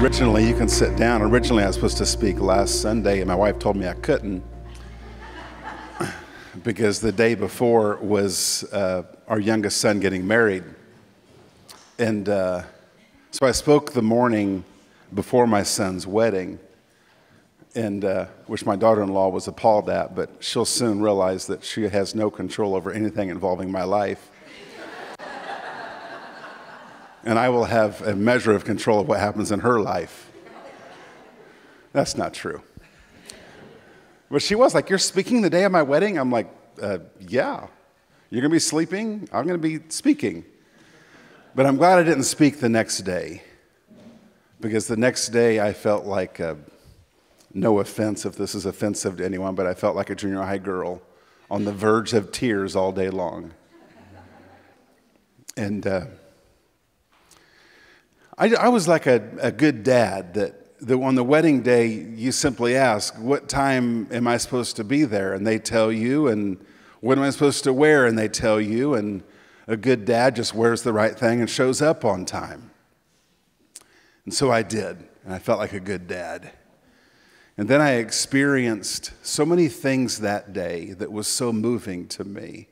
Originally, you can sit down. Originally, I was supposed to speak last Sunday, and my wife told me I couldn't because the day before was uh, our youngest son getting married. And uh, so I spoke the morning before my son's wedding, and uh, which my daughter-in-law was appalled at, but she'll soon realize that she has no control over anything involving my life. And I will have a measure of control of what happens in her life. That's not true. But she was like, You're speaking the day of my wedding? I'm like, uh, Yeah. You're going to be sleeping? I'm going to be speaking. But I'm glad I didn't speak the next day because the next day I felt like, uh, no offense if this is offensive to anyone, but I felt like a junior high girl on the verge of tears all day long. And uh, I, I, was like a, a good dad that, that on the wedding day, you simply ask, What time am I supposed to be there? And they tell you, and what am I supposed to wear? And they tell you, and a good dad just wears the right thing and shows up on time. And so I did, and I felt like a good dad. And then I experienced so many things that day that was so moving to me.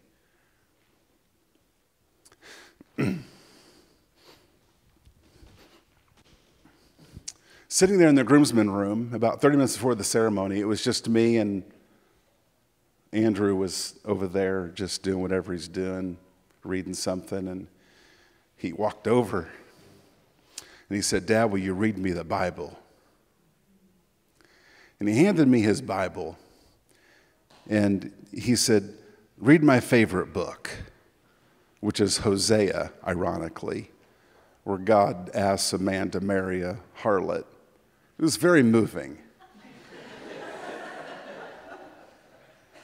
Sitting there in the groomsmen room, about 30 minutes before the ceremony, it was just me and Andrew was over there just doing whatever he's doing, reading something, and he walked over and he said, Dad, will you read me the Bible? And he handed me his Bible and he said, Read my favorite book, which is Hosea, ironically, where God asks a man to marry a harlot. It was very moving.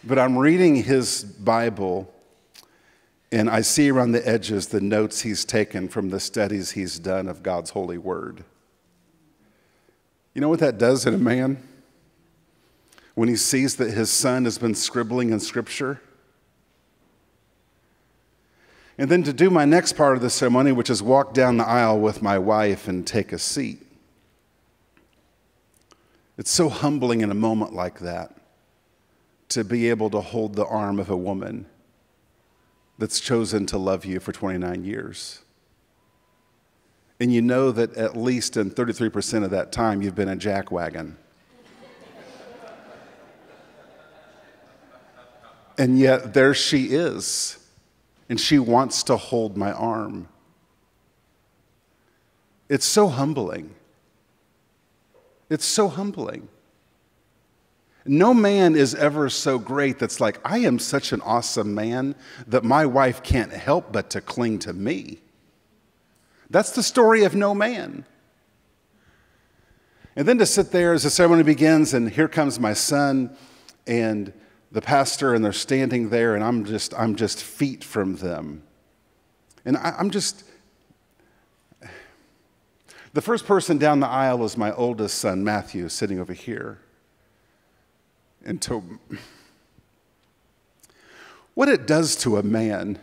But I'm reading his Bible, and I see around the edges the notes he's taken from the studies he's done of God's holy word. You know what that does in a man? When he sees that his son has been scribbling in scripture? And then to do my next part of the ceremony, which is walk down the aisle with my wife and take a seat. It's so humbling in a moment like that to be able to hold the arm of a woman that's chosen to love you for 29 years. And you know that at least in 33% of that time, you've been a jackwagon. and yet there she is, and she wants to hold my arm. It's so humbling. It's so humbling. No man is ever so great that's like, I am such an awesome man that my wife can't help but to cling to me. That's the story of no man. And then to sit there as the ceremony begins, and here comes my son and the pastor, and they're standing there, and I'm just, I'm just feet from them. And I, I'm just, the first person down the aisle is my oldest son, Matthew, sitting over here and to what it does to a man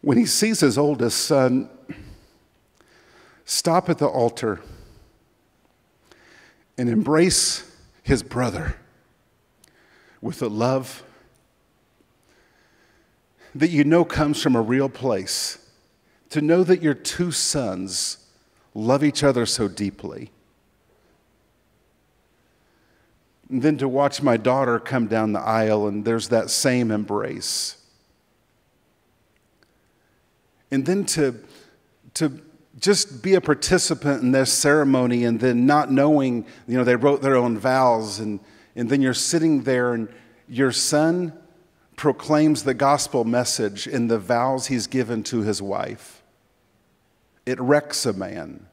when he sees his oldest son stop at the altar and embrace his brother with a love that you know comes from a real place. To know that your two sons love each other so deeply And then to watch my daughter come down the aisle and there's that same embrace. And then to, to just be a participant in this ceremony and then not knowing, you know, they wrote their own vows and, and then you're sitting there and your son proclaims the gospel message in the vows he's given to his wife. It wrecks a man.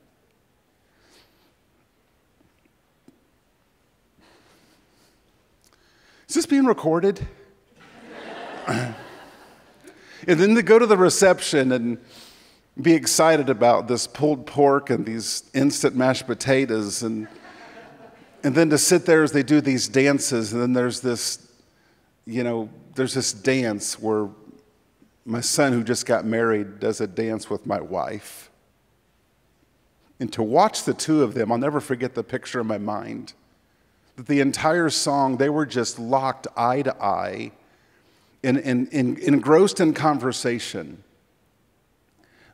Is this being recorded? and then to go to the reception and be excited about this pulled pork and these instant mashed potatoes and and then to sit there as they do these dances and then there's this you know there's this dance where my son who just got married does a dance with my wife And to watch the two of them, I'll never forget the picture in my mind. That the entire song, they were just locked eye to eye, in, engrossed in conversation.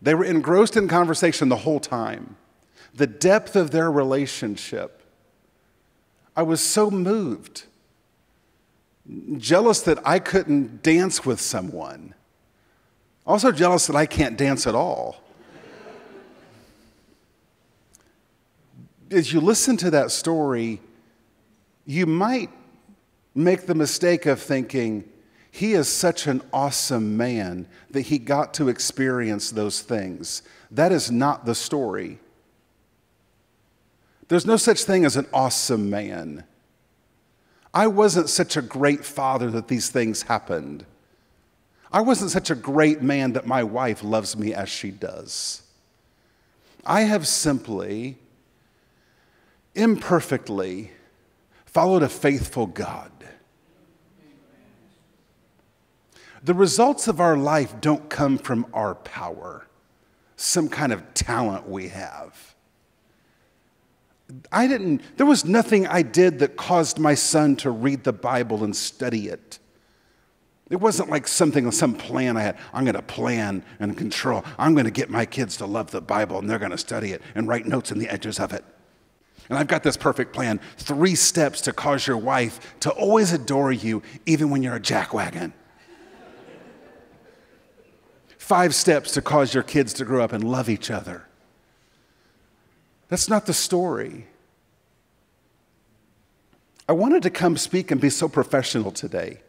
They were engrossed in conversation the whole time. The depth of their relationship. I was so moved, jealous that I couldn't dance with someone, also jealous that I can't dance at all. As you listen to that story, you might make the mistake of thinking, he is such an awesome man that he got to experience those things. That is not the story. There's no such thing as an awesome man. I wasn't such a great father that these things happened. I wasn't such a great man that my wife loves me as she does. I have simply, imperfectly, followed a faithful God. The results of our life don't come from our power, some kind of talent we have. I didn't, there was nothing I did that caused my son to read the Bible and study it. It wasn't like something, some plan I had. I'm going to plan and control. I'm going to get my kids to love the Bible and they're going to study it and write notes in the edges of it. And I've got this perfect plan three steps to cause your wife to always adore you, even when you're a jackwagon. Five steps to cause your kids to grow up and love each other. That's not the story. I wanted to come speak and be so professional today.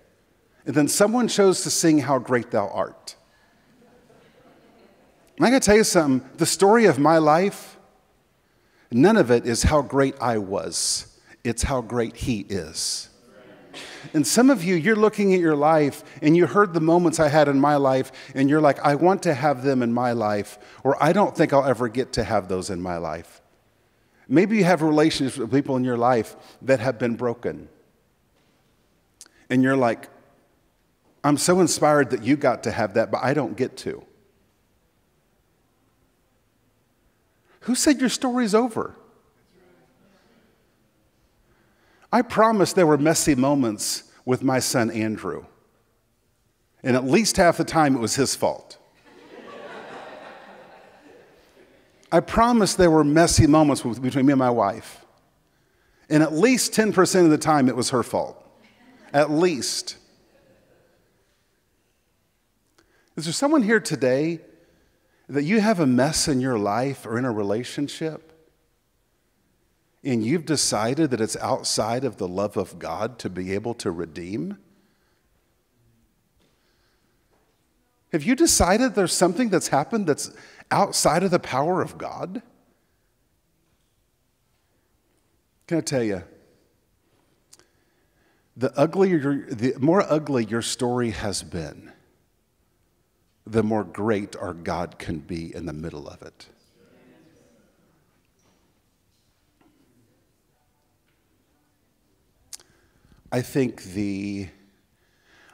And then someone chose to sing How Great Thou Art. And I gotta tell you something the story of my life, none of it is how great I was, it's how great He is. And some of you, you're looking at your life and you heard the moments I had in my life, and you're like, I want to have them in my life, or I don't think I'll ever get to have those in my life. Maybe you have relationships with people in your life that have been broken. And you're like, I'm so inspired that you got to have that, but I don't get to. Who said your story's over? I promise there were messy moments with my son Andrew. And at least half the time it was his fault. I promise there were messy moments between me and my wife. And at least 10% of the time, it was her fault. At least. Is there someone here today that you have a mess in your life or in a relationship? And you've decided that it's outside of the love of God to be able to redeem? Have you decided there's something that's happened that's outside of the power of God? Can I tell you? The uglier, the more ugly your story has been, the more great our God can be in the middle of it. I think the,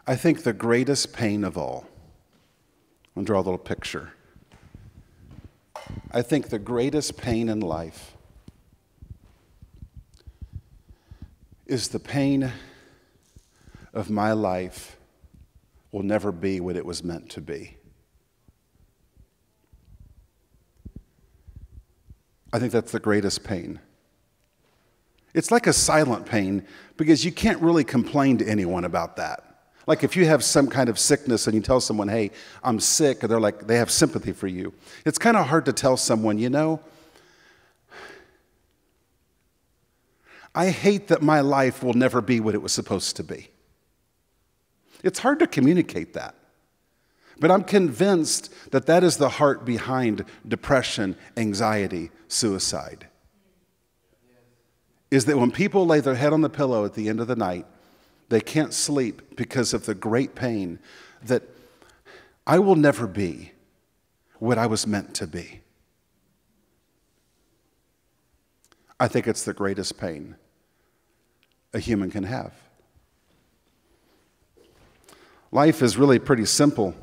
I think the greatest pain of all, I'll draw a little picture. I think the greatest pain in life is the pain of my life will never be what it was meant to be. I think that's the greatest pain. It's like a silent pain because you can't really complain to anyone about that. Like if you have some kind of sickness and you tell someone, hey, I'm sick, and they're like, they have sympathy for you. It's kind of hard to tell someone, you know, I hate that my life will never be what it was supposed to be. It's hard to communicate that. But I'm convinced that that is the heart behind depression, anxiety, suicide is that when people lay their head on the pillow at the end of the night, they can't sleep because of the great pain that I will never be what I was meant to be. I think it's the greatest pain a human can have. Life is really pretty simple.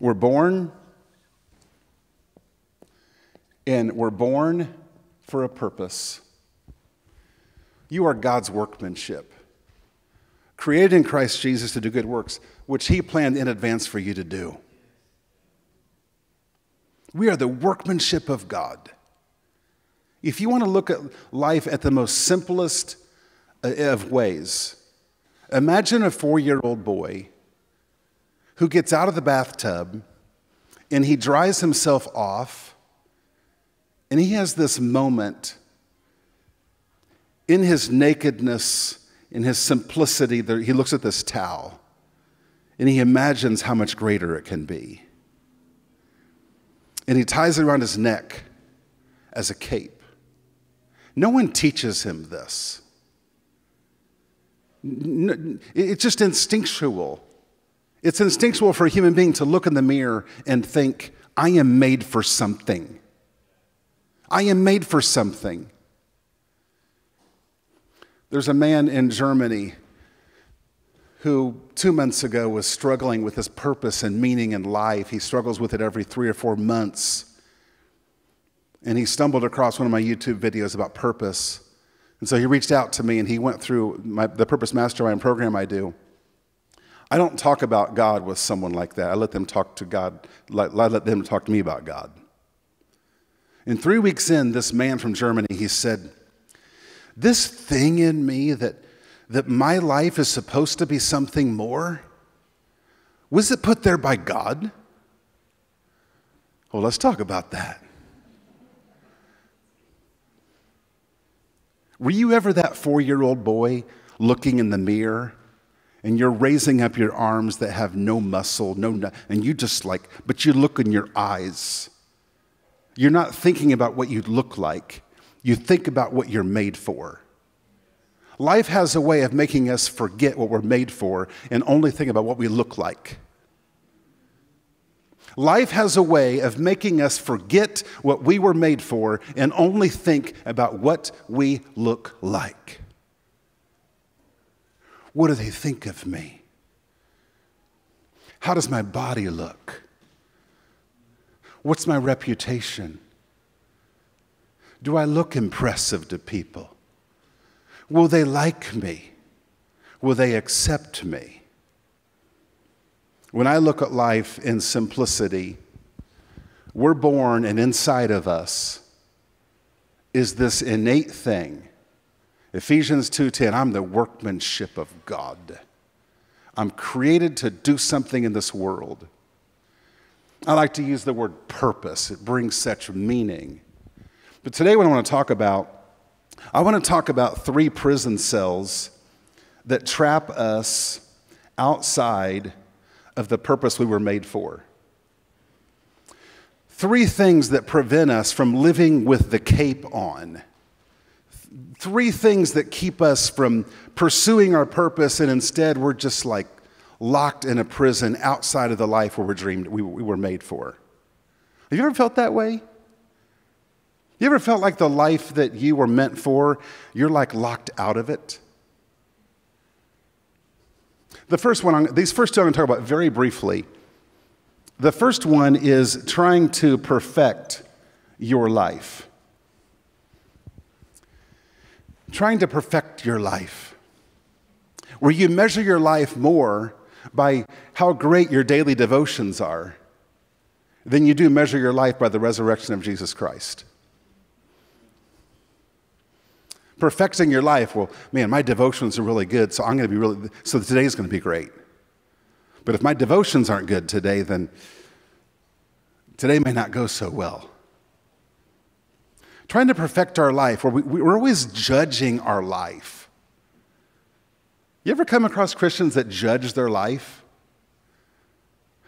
We're born, And we're born for a purpose. You are God's workmanship, created in Christ Jesus to do good works, which He planned in advance for you to do. We are the workmanship of God. If you want to look at life at the most simplest uh, of ways, imagine a four year old boy who gets out of the bathtub and he dries himself off, and he has this moment in his nakedness, in his simplicity, he looks at this towel and he imagines how much greater it can be. And he ties it around his neck as a cape. No one teaches him this. It's just instinctual. It's instinctual for a human being to look in the mirror and think, I am made for something. I am made for something. There's a man in Germany who two months ago was struggling with his purpose and meaning in life. He struggles with it every three or four months. And he stumbled across one of my YouTube videos about purpose. And so he reached out to me and he went through my, the Purpose Mastermind program I do. I don't talk about God with someone like that. I let them talk to God, I let them talk to me about God. And three weeks in, this man from Germany, he said, This thing in me that, that my life is supposed to be something more, was it put there by God? Well, let's talk about that. Were you ever that four year old boy looking in the mirror and you're raising up your arms that have no muscle, no, and you just like, but you look in your eyes. You're not thinking about what you look like, you think about what you're made for. Life has a way of making us forget what we're made for and only think about what we look like. Life has a way of making us forget what we were made for and only think about what we look like. What do they think of me? How does my body look? What's my reputation? Do I look impressive to people? Will they like me? Will they accept me? When I look at life in simplicity, we're born and inside of us is this innate thing Ephesians 2:10 I'm the workmanship of God. I'm created to do something in this world. I like to use the word purpose. It brings such meaning. But today what I want to talk about I want to talk about three prison cells that trap us outside of the purpose we were made for. Three things that prevent us from living with the cape on three things that keep us from pursuing our purpose, and instead we're just like locked in a prison outside of the life where we're dreamed, we, we were made for. Have you ever felt that way? You ever felt like the life that you were meant for, you're like locked out of it? The first one, these first two I'm going to talk about very briefly. The first one is trying to perfect your life trying to perfect your life, where you measure your life more by how great your daily devotions are than you do measure your life by the resurrection of Jesus Christ. Perfecting your life, well, man, my devotions are really good, so I'm going to be really, so today's going to be great. But if my devotions aren't good today, then today may not go so well trying to perfect our life, where we, we're always judging our life. You ever come across Christians that judge their life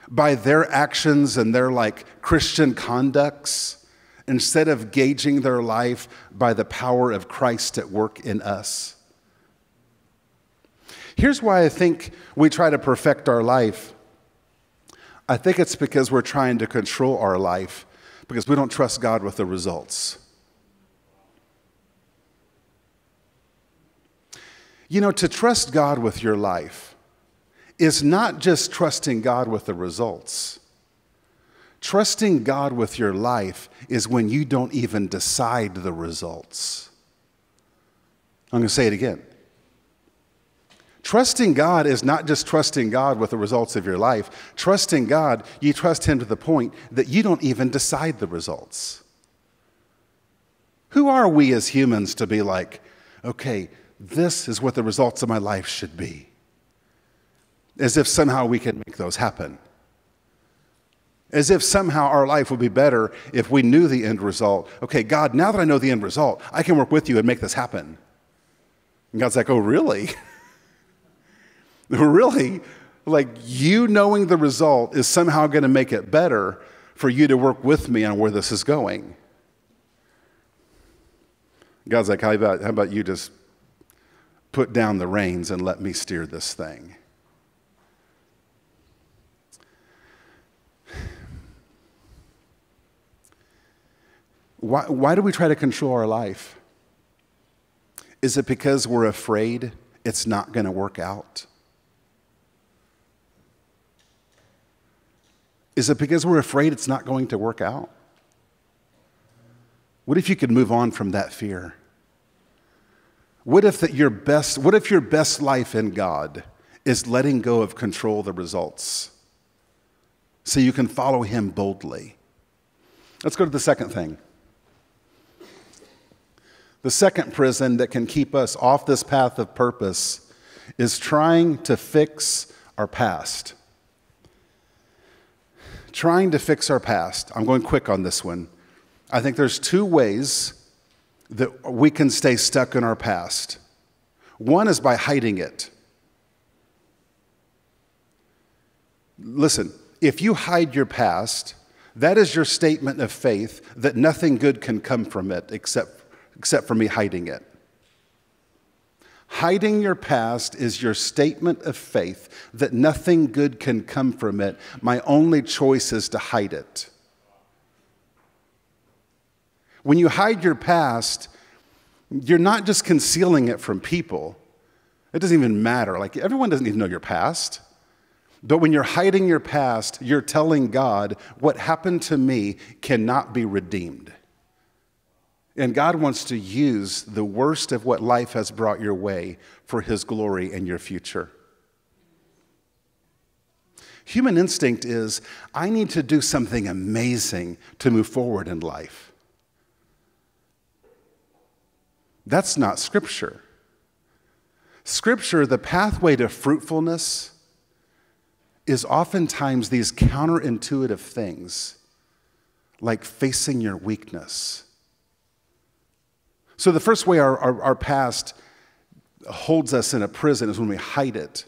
by their actions and their like Christian conducts instead of gauging their life by the power of Christ at work in us? Here's why I think we try to perfect our life. I think it's because we're trying to control our life because we don't trust God with the results. You know, to trust God with your life is not just trusting God with the results. Trusting God with your life is when you don't even decide the results. I'm going to say it again. Trusting God is not just trusting God with the results of your life. Trusting God, you trust Him to the point that you don't even decide the results. Who are we as humans to be like, okay, this is what the results of my life should be? As if somehow we can make those happen. As if somehow our life would be better if we knew the end result. Okay, God, now that I know the end result, I can work with you and make this happen. And God's like, oh, really? really? Like, you knowing the result is somehow going to make it better for you to work with me on where this is going. God's like, how about, how about you just put down the reins and let me steer this thing? Why, why do we try to control our life? Is it because we're afraid it's not going to work out? Is it because we're afraid it's not going to work out? What if you could move on from that fear? What if that your best what if your best life in God is letting go of control the results so you can follow him boldly? Let's go to the second thing. The second prison that can keep us off this path of purpose is trying to fix our past. Trying to fix our past. I'm going quick on this one. I think there's two ways that we can stay stuck in our past. One is by hiding it. Listen, if you hide your past, that is your statement of faith that nothing good can come from it except except for me hiding it. Hiding your past is your statement of faith that nothing good can come from it. My only choice is to hide it. When you hide your past, you're not just concealing it from people. It doesn't even matter. Like, everyone doesn't even know your past. But when you're hiding your past, you're telling God, what happened to me cannot be redeemed. And God wants to use the worst of what life has brought your way for His glory and your future. Human instinct is I need to do something amazing to move forward in life. That's not Scripture. Scripture, the pathway to fruitfulness, is oftentimes these counterintuitive things like facing your weakness so, the first way our, our, our, past holds us in a prison is when we hide it.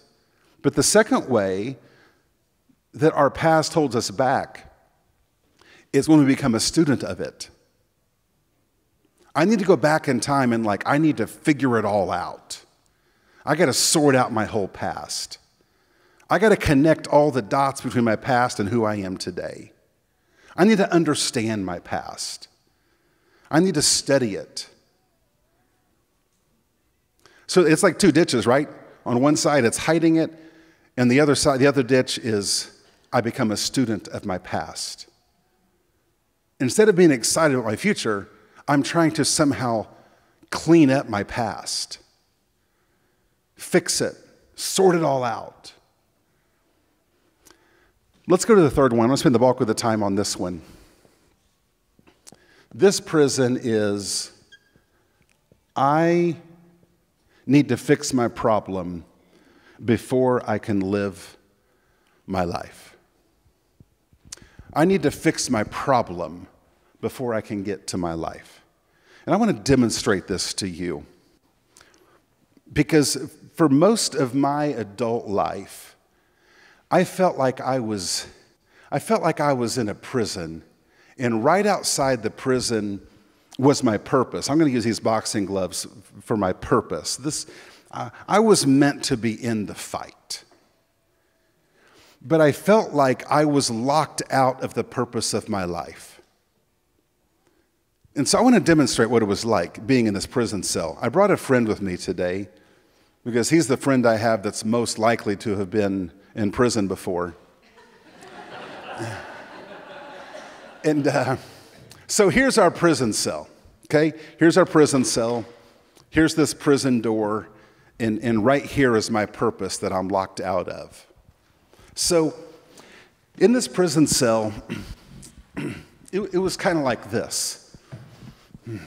But the second way that our past holds us back is when we become a student of it. I need to go back in time and, like, I need to figure it all out. I got to sort out my whole past. I got to connect all the dots between my past and who I am today. I need to understand my past. I need to study it. So it's like two ditches, right? On one side, it's hiding it, and the other side, the other ditch is I become a student of my past. Instead of being excited about my future, I'm trying to somehow clean up my past, fix it, sort it all out. Let's go to the third one. I'm going to spend the bulk of the time on this one. This prison is I need to fix my problem before I can live my life. I need to fix my problem before I can get to my life. And I want to demonstrate this to you. Because for most of my adult life, I felt like I was I felt like I was in a prison and right outside the prison was my purpose. I'm going to use these boxing gloves for my purpose. This, uh, I was meant to be in the fight. But I felt like I was locked out of the purpose of my life. And so I want to demonstrate what it was like being in this prison cell. I brought a friend with me today because he's the friend I have that's most likely to have been in prison before. and uh, so here's our prison cell. Okay, here's our prison cell. Here's this prison door, and, and right here is my purpose that I'm locked out of. So, in this prison cell, it, it was kind of like this. Hmm.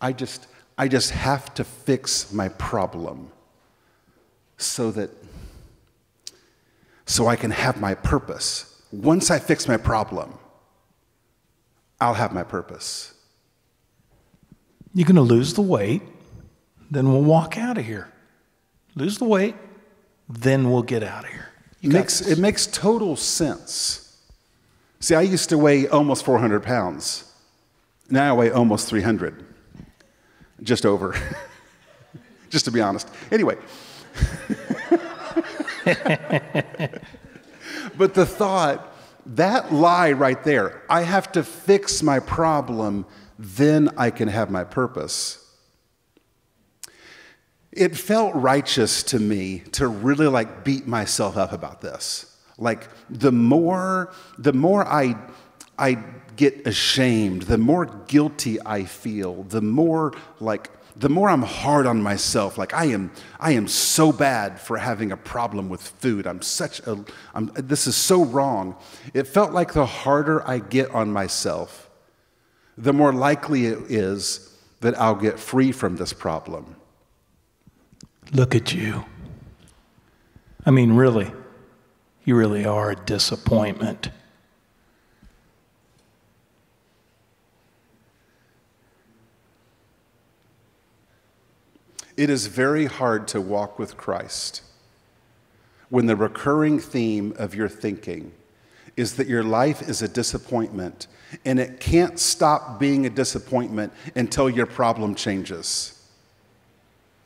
I just, I just have to fix my problem so that so I can have my purpose. Once I fix my problem, I'll have my purpose. You're going to lose the weight, then we'll walk out of here. Lose the weight, then we'll get out of here. It makes, it makes total sense. See, I used to weigh almost 400 pounds. Now I weigh almost 300. Just over. Just to be honest. Anyway. but the thought, that lie right there, I have to fix my problem, then I can have my purpose. It felt righteous to me to really like beat myself up about this. Like the more the more I I get ashamed, the more guilty I feel, the more like the more I'm hard on myself, like I am, I am so bad for having a problem with food. I'm such a, I'm, this is so wrong. It felt like the harder I get on myself, the more likely it is that I'll get free from this problem. Look at you. I mean, really, you really are a disappointment. It is very hard to walk with Christ when the recurring theme of your thinking is that your life is a disappointment and it can't stop being a disappointment until your problem changes.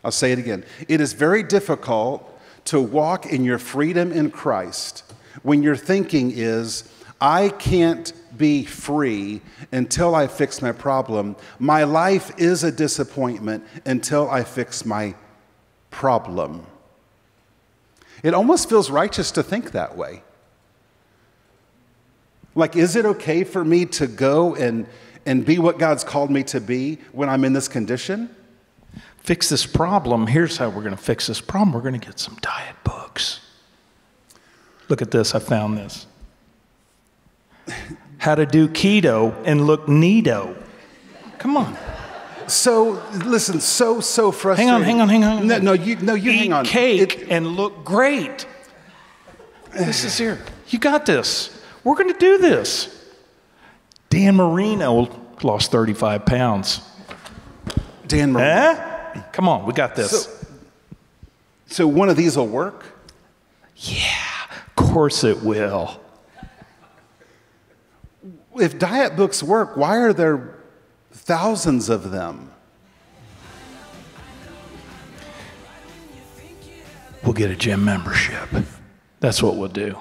I'll say it again. It is very difficult to walk in your freedom in Christ when your thinking is, I can't be free until I fix my problem. My life is a disappointment until I fix my problem. It almost feels righteous to think that way. Like, is it okay for me to go and, and be what God's called me to be when I'm in this condition? Fix this problem. Here's how we're going to fix this problem we're going to get some diet books. Look at this. I found this how to do keto and look neato. Come on. So listen, so so frustrating. Hang on, hang on, hang on. No, no, you no, you Eat hang on. cake It- and look great. This is here. You got this. We're going to do this. Dan Marino lost 35 pounds. Dan Marino. Eh? Come on, we got this. So, so one of these will work. yeah, of course it will. If diet books work, why are there thousands of them? We'll get a gym membership. That's what we'll do.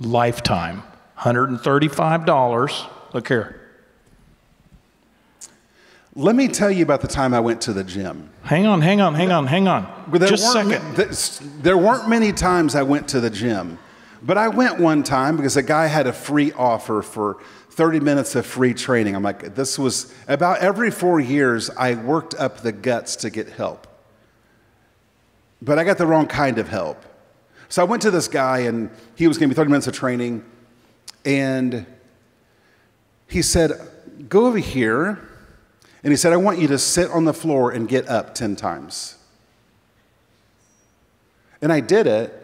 Lifetime, $135. Look here. Let me tell you about the time I went to the gym. Hang on, hang on, hang on, hang on. There Just a second. th- There weren't many times I went to the gym, but I went one time because a guy had a free offer for 30 minutes of free training. I'm like, this was about every four years, I worked up the guts to get help. But I got the wrong kind of help. So I went to this guy, and he was giving me 30 minutes of training. And he said, Go over here. And he said, I want you to sit on the floor and get up 10 times. And I did it.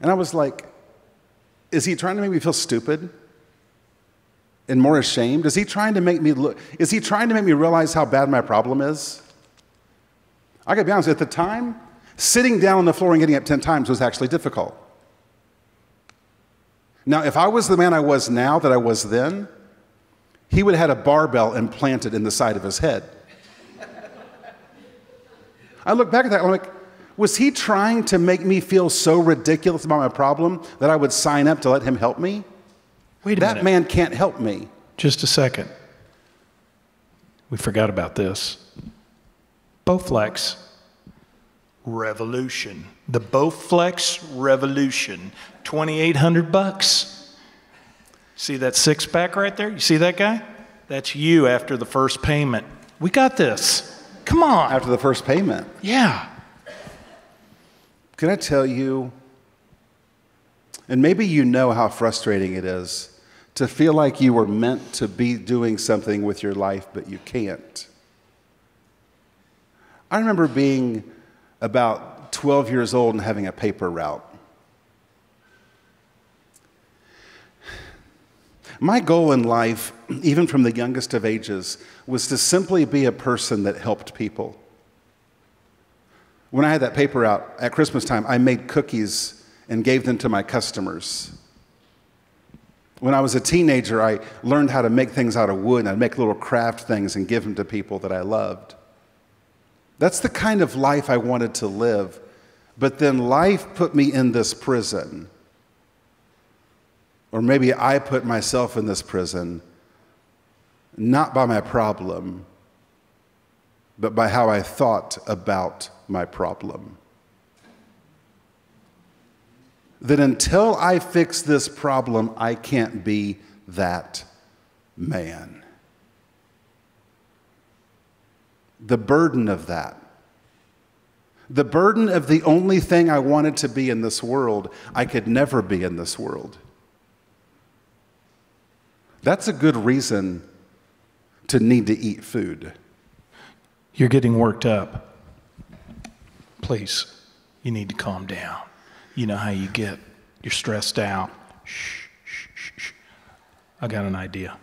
And I was like, is he trying to make me feel stupid and more ashamed? Is he trying to make me look, is he trying to make me realize how bad my problem is? I gotta be honest, at the time, sitting down on the floor and getting up 10 times was actually difficult. Now, if I was the man I was now that I was then, he would have had a barbell implanted in the side of his head. I look back at that, I'm like, was he trying to make me feel so ridiculous about my problem that I would sign up to let him help me? Wait a minute. that minute. man can't help me. Just a second. We forgot about this. Bowflex. Revolution. The Bowflex Revolution. 2800 bucks. See that six pack right there? You see that guy? That's you after the first payment. We got this. Come on. After the first payment. Yeah. Can I tell you? And maybe you know how frustrating it is to feel like you were meant to be doing something with your life, but you can't. I remember being about 12 years old and having a paper route. My goal in life, even from the youngest of ages, was to simply be a person that helped people. When I had that paper out at Christmas time, I made cookies and gave them to my customers. When I was a teenager, I learned how to make things out of wood, and I'd make little craft things and give them to people that I loved. That's the kind of life I wanted to live. But then life put me in this prison. Or maybe I put myself in this prison, not by my problem, but by how I thought about my problem. That until I fix this problem, I can't be that man. The burden of that. The burden of the only thing I wanted to be in this world, I could never be in this world. That's a good reason to need to eat food. You're getting worked up. Please, you need to calm down. You know how you get. You're stressed out. Shh, shh, shh, shh. I got an idea.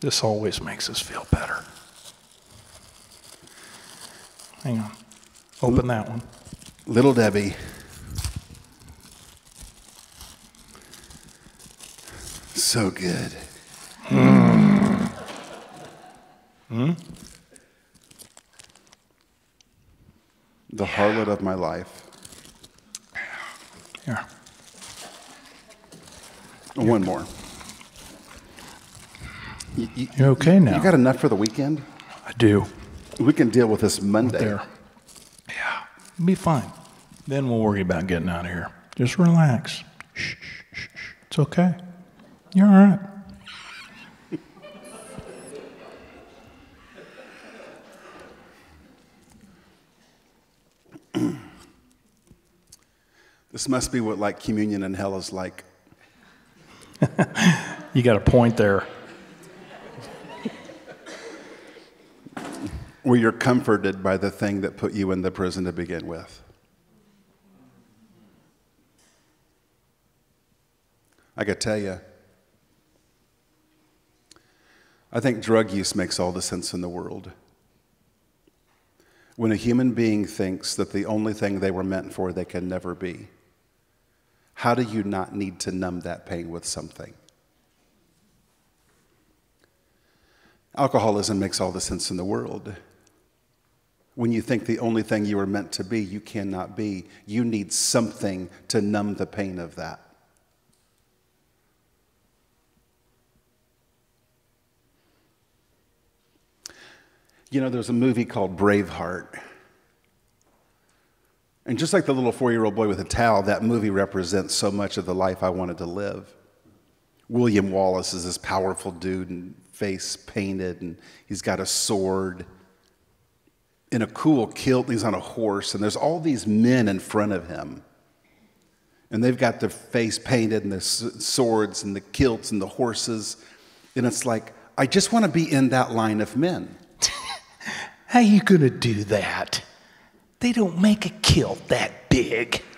This always makes us feel better. Hang on. Open that one. Little Debbie. So good. Hmm? The harlot of my life. Here. One more. You, you- You okay now? you got enough for the weekend? I do. We can deal with this Monday. There. Yeah. Be fine. Then we'll worry about getting out of here. Just relax. Shh, shh, shh, shh. It's okay. You're all right. This must be what like communion in hell is like. You got a point there. Where you're comforted by the thing that put you in the prison to begin with. I could tell you, I think drug use makes all the sense in the world. When a human being thinks that the only thing they were meant for they can never be, how do you not need to numb that pain with something? Alcoholism makes all the sense in the world. When you think the only thing you were meant to be, you cannot be, you need something to numb the pain of that. You know, there's a movie called Braveheart. And just like the little four year old boy with a towel, that movie represents so much of the life I wanted to live. William Wallace is this powerful dude and face painted, and he's got a sword in a cool kilt, and he's on a horse, and there's all these men in front of him. And they've got their face painted, and their swords, and the kilts, and the horses. And it's like, I just want to be in that line of men. How you gonna do that? They don't make a kilt that big.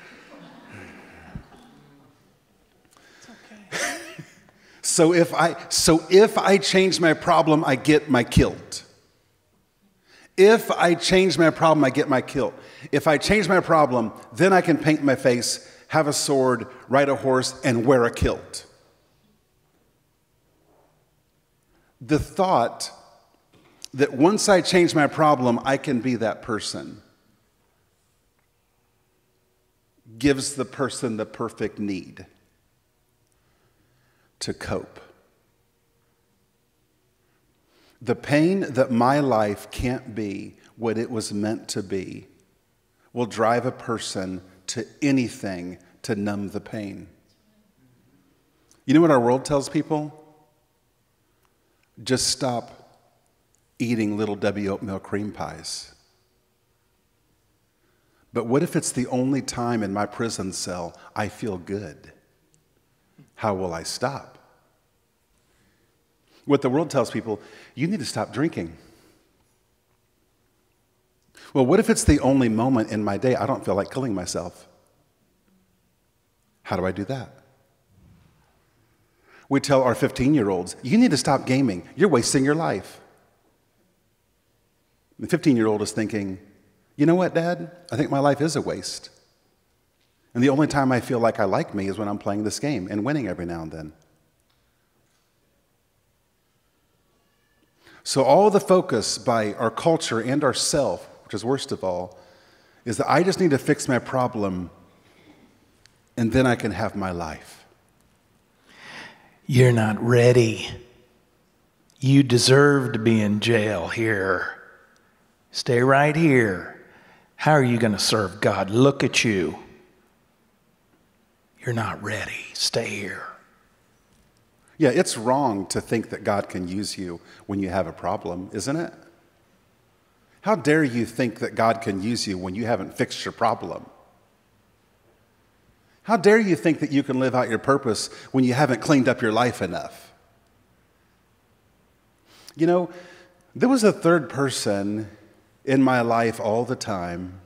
So if I so if I change my problem, I get my kilt. If I change my problem, I get my kilt. If I change my problem, then I can paint my face, have a sword, ride a horse, and wear a kilt. The thought that once I change my problem, I can be that person gives the person the perfect need to cope. The pain that my life can't be what it was meant to be will drive a person to anything to numb the pain. You know what our world tells people? Just stop eating little Debbie oatmeal cream pies. But what if it's the only time in my prison cell I feel good? How will I stop? What the world tells people, you need to stop drinking. Well, what if it's the only moment in my day I don't feel like killing myself? How do I do that? We tell our 15 year olds, you need to stop gaming. You're wasting your life. The 15 year old is thinking, you know what, Dad? I think my life is a waste. And the only time I feel like I like me is when I'm playing this game and winning every now and then. So, all the focus by our culture and ourself, which is worst of all, is that I just need to fix my problem and then I can have my life. You're not ready. You deserve to be in jail here. Stay right here. How are you going to serve God? Look at you. You're not ready. Stay here. Yeah, it's wrong to think that God can use you when you have a problem, isn't it? How dare you think that God can use you when you haven't fixed your problem? How dare you think that you can live out your purpose when you haven't cleaned up your life enough? You know, there was a third person in my life all the time,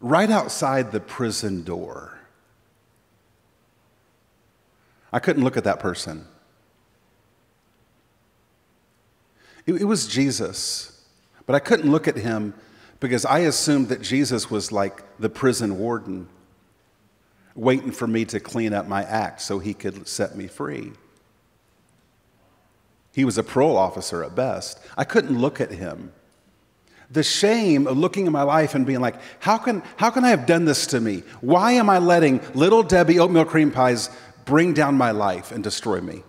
right outside the prison door. I couldn't look at that person. It, it, was Jesus, but I couldn't look at him because I assumed that Jesus was like the prison warden, waiting for me to clean up my act so he could set me free. He was a parole officer at best. I couldn't look at him. The shame of looking at my life and being like, how can, how can I have done this to me? Why am I letting little Debbie oatmeal cream pies bring down my life and destroy me?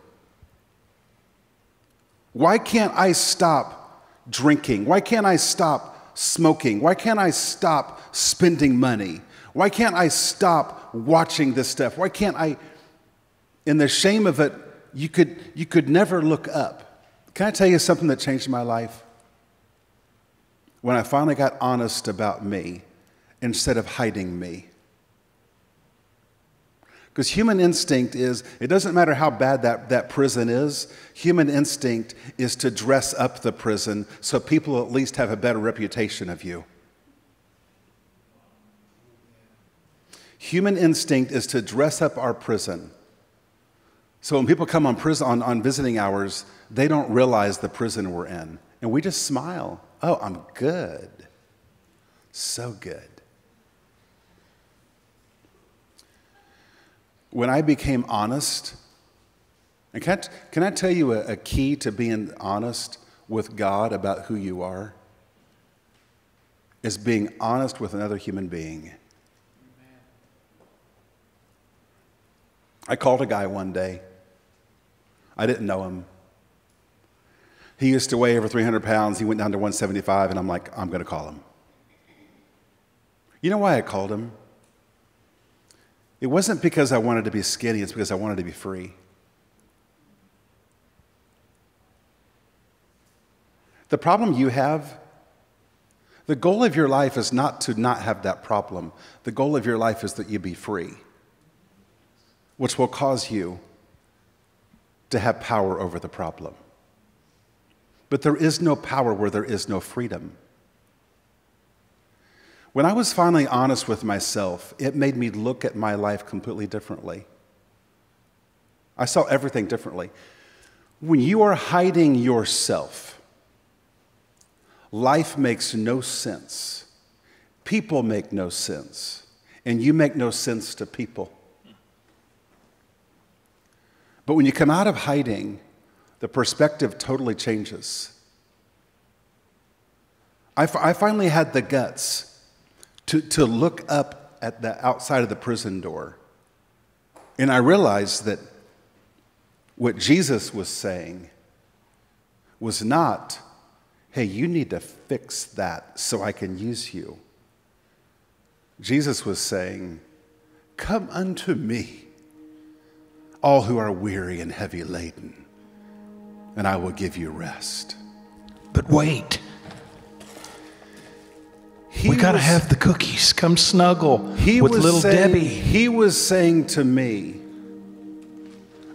Why can't I stop drinking? Why can't I stop smoking? Why can't I stop spending money? Why can't I stop watching this stuff? Why can't I? In the shame of it, you could, you could never look up. Can I tell you something that changed my life? When I finally got honest about me instead of hiding me. Because human instinct is, it doesn't matter how bad that, that prison is, human instinct is to dress up the prison so people at least have a better reputation of you. Human instinct is to dress up our prison so when people come on, prison, on, on visiting hours, they don't realize the prison we're in. And we just smile. Oh, I'm good. So good. When I became honest, and can I, can I tell you a, a key to being honest with God about who you are? Is being honest with another human being. I called a guy one day I didn't know him. He used to weigh over 300 pounds. He went down to 175, and I'm like, I'm going to call him. You know why I called him? It wasn't because I wanted to be skinny, it's because I wanted to be free. The problem you have, the goal of your life is not to not have that problem. The goal of your life is that you be free, which will cause you to have power over the problem. But there is no power where there is no freedom. When I was finally honest with myself, it made me look at my life completely differently. I saw everything differently. When you are hiding yourself, life makes no sense. People make no sense. And you make no sense to people. But when you come out of hiding, the perspective totally changes. I, finally had the guts to, to look up at the outside of the prison door. And I realized that what Jesus was saying was not, hey, you need to fix that so I can use you. Jesus was saying, Come unto me, all who are weary and heavy laden, and I will give you rest. But wait, He we got to have the cookies. Come snuggle he with was little saying, Debbie. He was saying to me,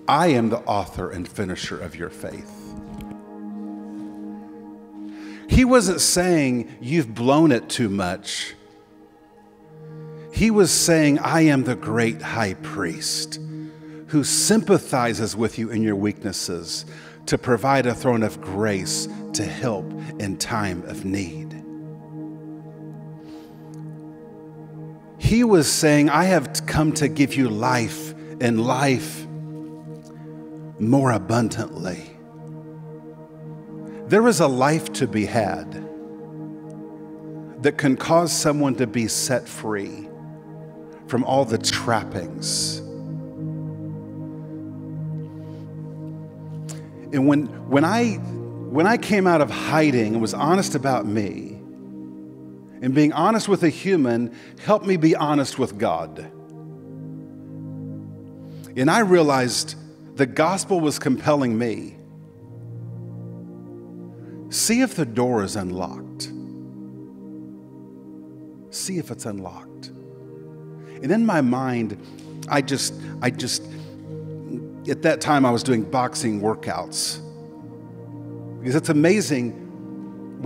I am the author and finisher of your faith. He wasn't saying, You've blown it too much. He was saying, I am the great high priest who sympathizes with you in your weaknesses to provide a throne of grace to help in time of need. He was saying, I have come to give you life and life more abundantly. There is a life to be had that can cause someone to be set free from all the trappings. And when, when, I, when I came out of hiding and was honest about me, and being honest with a human helped me be honest with God. And I realized the gospel was compelling me. See if the door is unlocked. See if it's unlocked. And in my mind, I just, I just, at that time, I was doing boxing workouts. Because it's amazing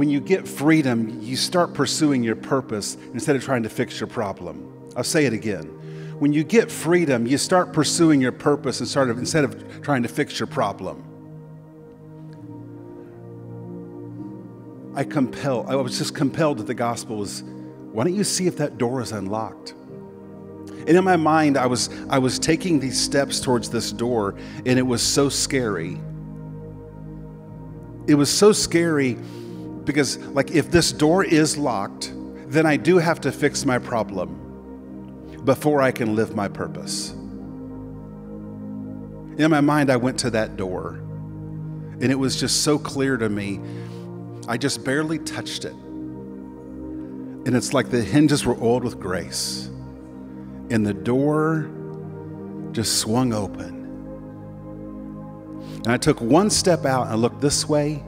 when you get freedom, you start pursuing your purpose instead of trying to fix your problem. I'll say it again. When you get freedom, you start pursuing your purpose sort of, instead of trying to fix your problem. I compel, I was just compelled that the gospel was, why don't you see if that door is unlocked? And in my mind, I was, I was taking these steps towards this door, and it was so scary. It was so scary because, like, if this door is locked, then I do have to fix my problem before I can live my purpose. In my mind, I went to that door, and it was just so clear to me. I just barely touched it. And it's like the hinges were oiled with grace, and the door just swung open. And I took one step out and looked this way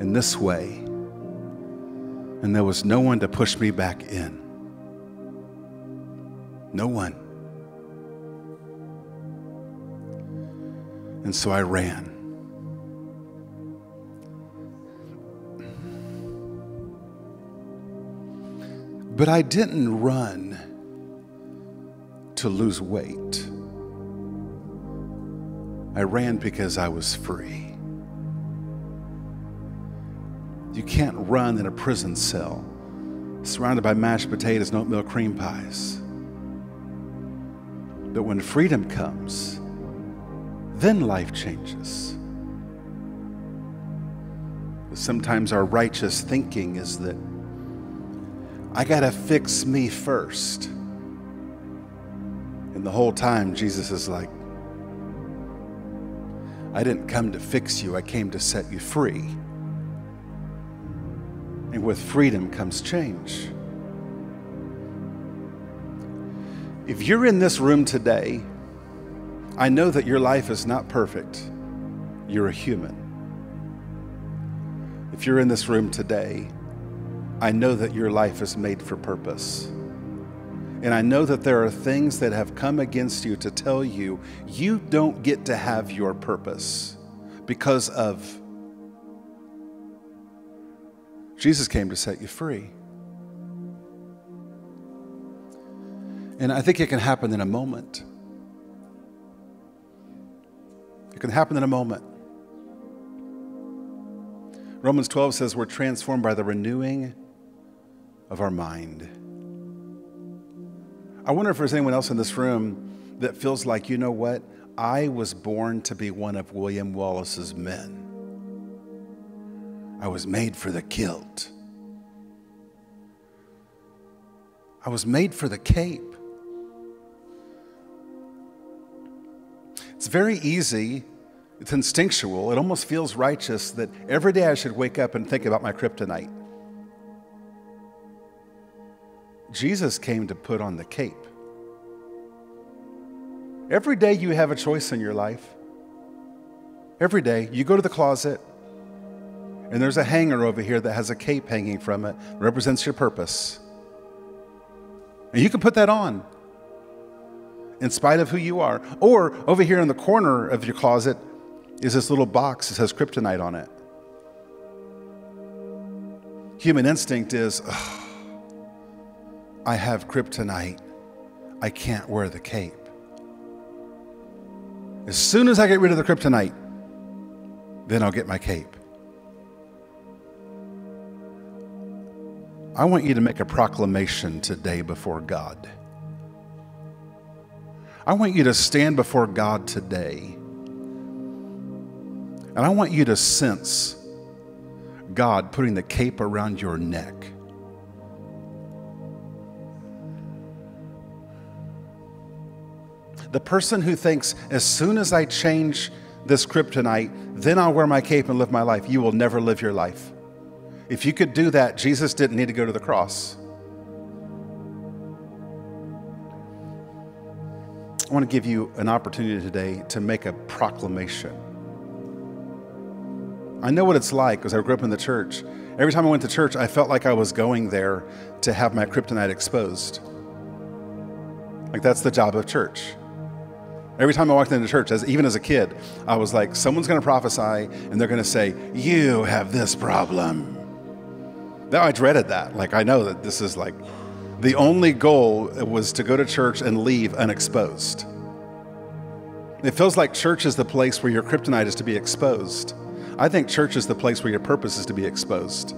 and this way, and there was no one to push me back in. No one. And so I ran. But I didn't run to lose weight. I ran because I was free. You can't run in a prison cell surrounded by mashed potatoes and oatmeal cream pies. But when freedom comes, then life changes. Sometimes our righteous thinking is that I got to fix me first. And the whole time, Jesus is like, I didn't come to fix you, I came to set you free. And with freedom comes change. If you're in this room today, I know that your life is not perfect. You're a human. If you're in this room today, I know that your life is made for purpose. And I know that there are things that have come against you to tell you you don't get to have your purpose because of Jesus came to set you free. And I think it can happen in a moment. It can happen in a moment. Romans 12 says we're transformed by the renewing of our mind. I wonder if there's anyone else in this room that feels like, you know what? I was born to be one of William Wallace's men. I was made for the kilt. I was made for the cape. It's very easy it's instinctual. It almost feels righteous that every day I should wake up and think about my kryptonite. Jesus came to put on the cape. Every day you have a choice in your life. Every day you go to the closet, and there's a hanger over here that has a cape hanging from it, represents your purpose. And you can put that on in spite of who you are. Or over here in the corner of your closet is this little box that says kryptonite on it. Human instinct is, I have kryptonite. I can't wear the cape. As soon as I get rid of the kryptonite, then I'll get my cape. I want you to make a proclamation today before God. I want you to stand before God today. And I want you to sense God putting the cape around your neck. The person who thinks, as soon as I change this kryptonite, then I'll wear my cape and live my life, you will never live your life. If you could do that, Jesus didn't need to go to the cross. I want to give you an opportunity today to make a proclamation. I know what it's like because I grew up in the church. Every time I went to church, I felt like I was going there to have my kryptonite exposed. Like that's the job of church. Every time I walked into church, as, even as a kid, I was like, someone's going to prophesy and they're going to say, You have this problem. I dreaded that. Like, I know that this is like the only goal was to go to church and leave unexposed. It feels like church is the place where your kryptonite is to be exposed. I think church is the place where your purpose is to be exposed.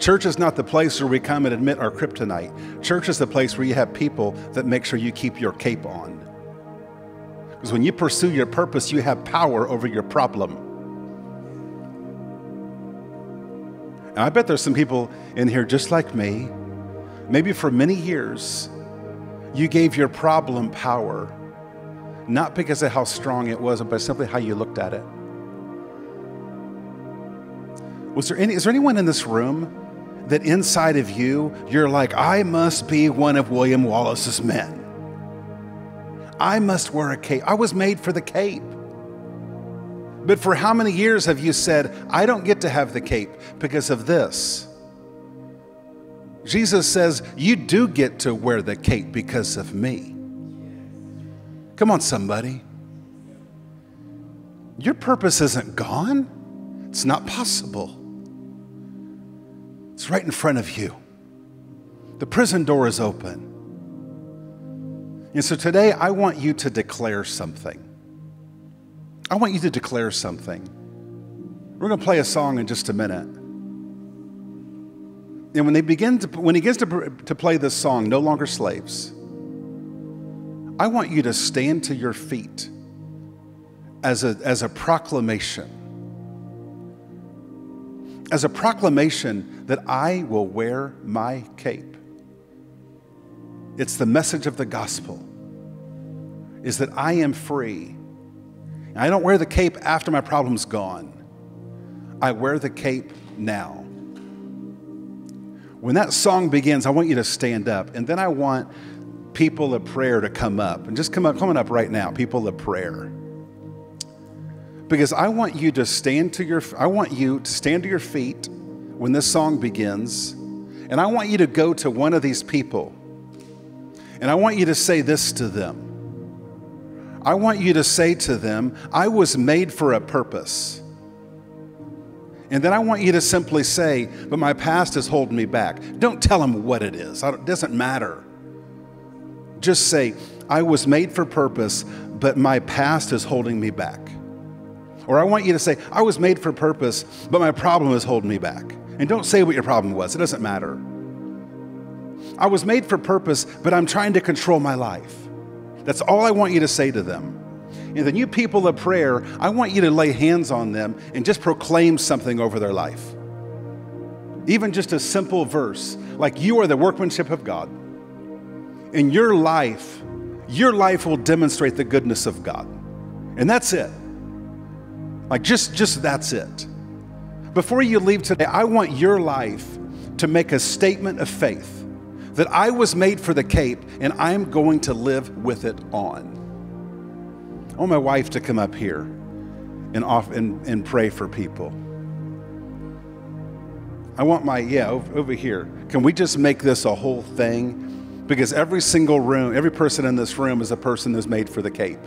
Church is not the place where we come and admit our kryptonite. Church is the place where you have people that make sure you keep your cape on. Because when you pursue your purpose, you have power over your problem. And I bet there's some people in here just like me. Maybe for many years, you gave your problem power, not because of how strong it was, but simply how you looked at it. Was there any, is there anyone in this room that inside of you, you're like, I must be one of William Wallace's men? I must wear a cape. I was made for the cape. But for how many years have you said, I don't get to have the cape because of this? Jesus says, You do get to wear the cape because of me. Come on, somebody. Your purpose isn't gone, it's not possible. It's right in front of you. The prison door is open. And so today, I want you to declare something. I want you to declare something. We're going to play a song in just a minute. And when they begin to, when he gets to, to play this song, No Longer Slaves, I want you to stand to your feet as a, as a proclamation. As a proclamation that I will wear my cape. It's the message of the gospel is that I am free I don't wear the cape after my problem's gone. I wear the cape now. When that song begins, I want you to stand up, and then I want people of prayer to come up. And just come up, coming up right now, people of prayer. Because I want you to stand to your I want you to stand to your feet when this song begins, and I want you to go to one of these people. And I want you to say this to them. I want you to say to them, I was made for a purpose. And then I want you to simply say, but my past is holding me back. Don't tell them what it is, it doesn't matter. Just say, I was made for purpose, but my past is holding me back. Or I want you to say, I was made for purpose, but my problem is holding me back. And don't say what your problem was, it doesn't matter. I was made for purpose, but I'm trying to control my life. That's all I want you to say to them. And the new people of prayer, I want you to lay hands on them and just proclaim something over their life. Even just a simple verse, like you are the workmanship of God. In your life, your life will demonstrate the goodness of God. And that's it. Like just just that's it. Before you leave today, I want your life to make a statement of faith that I was made for the Cape and I'm going to live with it on. I want my wife to come up here and, off, and, and pray for people. I want my, yeah, over here. Can we just make this a whole thing? Because every single room, every person in this room is a person that's made for the Cape.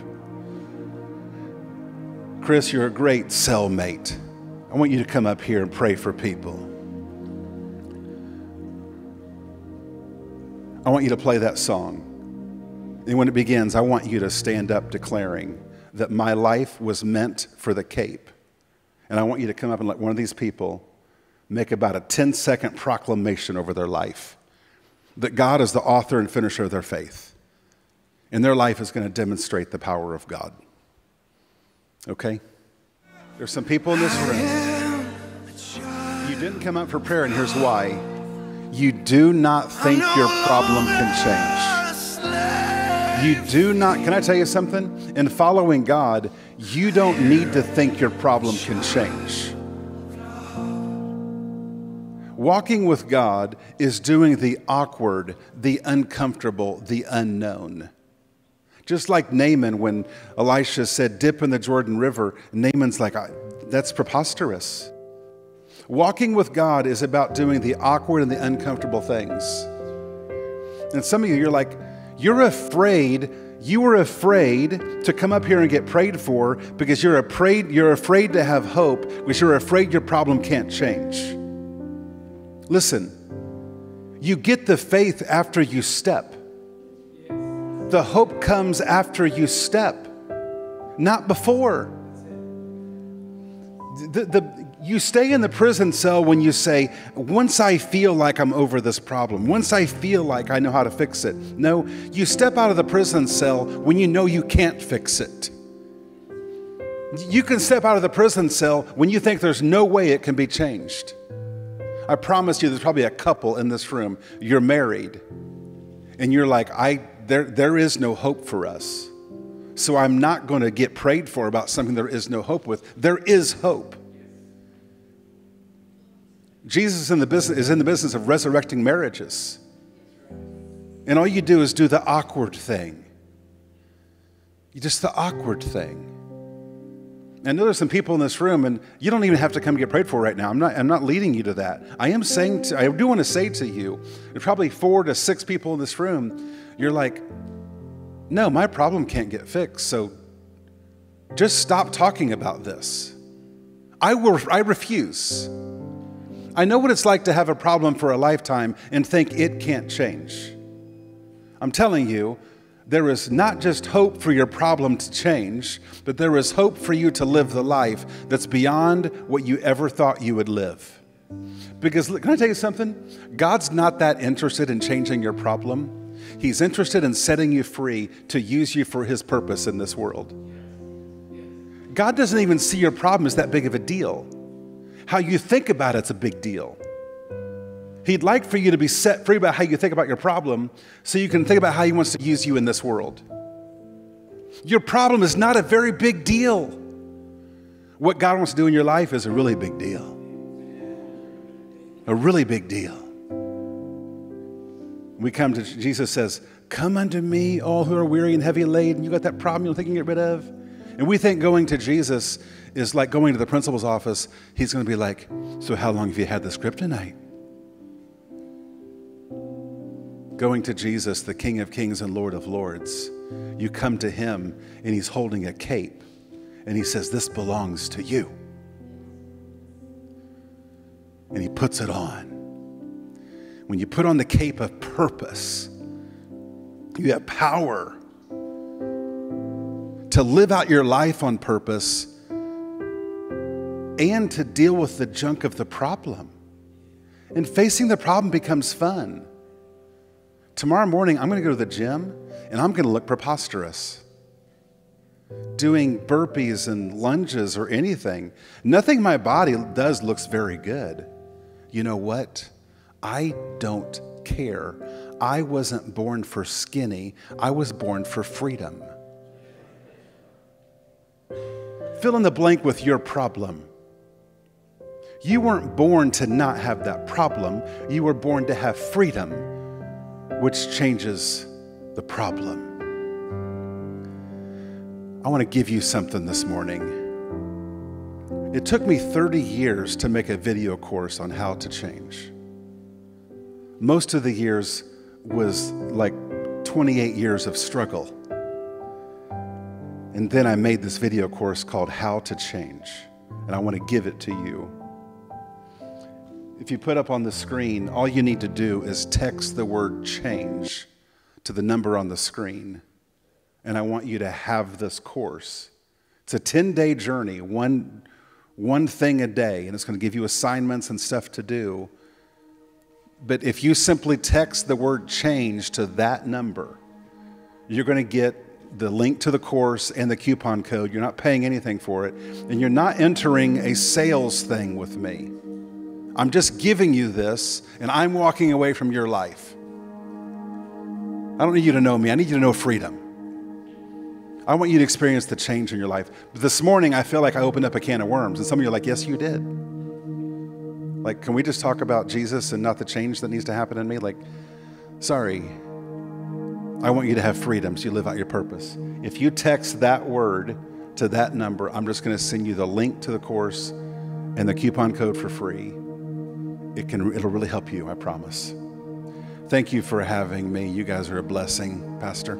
Chris, you're a great cellmate. I want you to come up here and pray for people. I want you to play that song. And when it begins, I want you to stand up declaring that my life was meant for the Cape. And I want you to come up and let one of these people make about a 10 second proclamation over their life that God is the author and finisher of their faith. And their life is going to demonstrate the power of God. Okay? There's some people in this room. You didn't come up for prayer, and here's why. You do not think your problem can change. You do not, can I tell you something? In following God, you don't need to think your problem can change. Walking with God is doing the awkward, the uncomfortable, the unknown. Just like Naaman, when Elisha said, Dip in the Jordan River, Naaman's like, That's preposterous. Walking with God is about doing the awkward and the uncomfortable things. And some of you, you're like, You're afraid. You were afraid to come up here and get prayed for because you're afraid, you're afraid to have hope because you're afraid your problem can't change. Listen, you get the faith after you step. The hope comes after you step, not before. The, the, you stay in the prison cell when you say, Once I feel like I'm over this problem, once I feel like I know how to fix it. No, you step out of the prison cell when you know you can't fix it. You can step out of the prison cell when you think there's no way it can be changed. I promise you, there's probably a couple in this room, you're married, and you're like, I there, there is no hope for us. So I'm not going to get prayed for about something there is no hope with. There is hope. Jesus in the business, is in the business of resurrecting marriages. And all you do is do the awkward thing. You just the awkward thing. I know there's some people in this room, and you don't even have to come get prayed for right now. I'm not, I'm not leading you to that. I am saying, to, I do want to say to you, there's probably four to six people in this room you're like, no, my problem can't get fixed. So just stop talking about this. I, will, I refuse. I know what it's like to have a problem for a lifetime and think it can't change. I'm telling you, there is not just hope for your problem to change, but there is hope for you to live the life that's beyond what you ever thought you would live. Because, can I tell you something? God's not that interested in changing your problem. He's interested in setting you free to use you for His purpose in this world. God doesn't even see your problem as that big of a deal. How you think about it's a big deal. He'd like for you to be set free about how you think about your problem so you can think about how He wants to use you in this world. Your problem is not a very big deal. What God wants to do in your life is a really big deal. A really big deal. We come to Jesus says, Come unto me, all who are weary and heavy laden. You got that problem you're thinking get rid of? And we think going to Jesus is like going to the principal's office. He's going to be like, So, how long have you had the kryptonite? Going to Jesus, the King of Kings and Lord of Lords, you come to him and he's holding a cape and he says, This belongs to you. And he puts it on when you put on the cape of purpose, you have power to live out your life on purpose and to deal with the junk of the problem. And facing the problem becomes fun. Tomorrow morning, I'm going to go to the gym and I'm going to look preposterous. Doing burpees and lunges or anything. Nothing my body does looks very good. You know what? I don't care. I wasn't born for skinny, I was born for freedom. Fill in the blank with your problem. You weren't born to not have that problem. You were born to have freedom, which changes the problem. I want to give you something this morning. It took me 30 years to make a video course on how to change. Most of the years was like 28 years of struggle. And then I made this video course called How to Change, and I want to give it to you. If you put up on the screen, all you need to do is text the word change to the number on the screen. And I want you to have this course. It's a 10 day journey, one, one thing a day, and it's going to give you assignments and stuff to do. But if you simply text the word change to that number, you're going to get the link to the course and the coupon code. You're not paying anything for it, and you're not entering a sales thing with me. I'm just giving you this, and I'm walking away from your life. I don't need you to know me, I need you to know freedom. I want you to experience the change in your life. But this morning, I feel like I opened up a can of worms, and some of you are like, Yes, you did. Like, can we just talk about Jesus and not the change that needs to happen in me? Like, sorry. I want you to have freedom so you live out your purpose. If you text that word to that number, I'm just going to send you the link to the course and the coupon code for free it can it'll really help you, I promise. Thank you for having me. You guys are a blessing, Pastor.